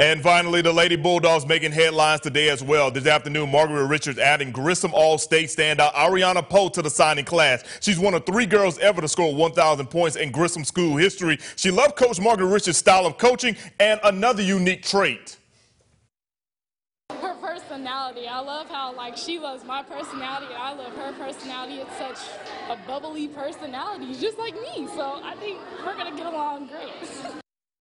And finally, the Lady Bulldogs making headlines today as well. This afternoon, Margaret Richards adding Grissom All-State standout Ariana Powe to the signing class. She's one of three girls ever to score 1,000 points in Grissom school history. She loved Coach Margaret Richards' style of coaching and another unique trait. Her personality. I love how like she loves my personality I love her personality. It's such a bubbly personality, just like me. So I think we're gonna get along great.